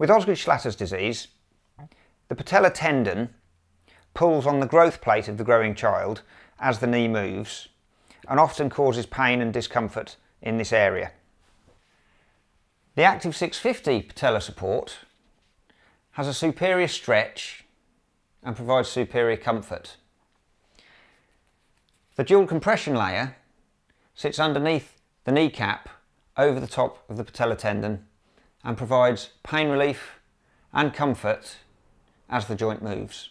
With Osgood-Schlatter's disease, the patellar tendon pulls on the growth plate of the growing child as the knee moves and often causes pain and discomfort in this area. The Active 650 patellar support has a superior stretch and provides superior comfort. The dual compression layer sits underneath the kneecap over the top of the patellar tendon and provides pain relief and comfort as the joint moves.